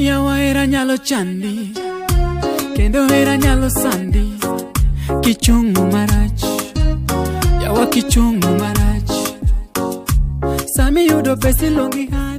Yawa era nyalo chandi Kendo era nyalo sandi Kichung marach Yawa kichung marach Sami yudo pesi longi hai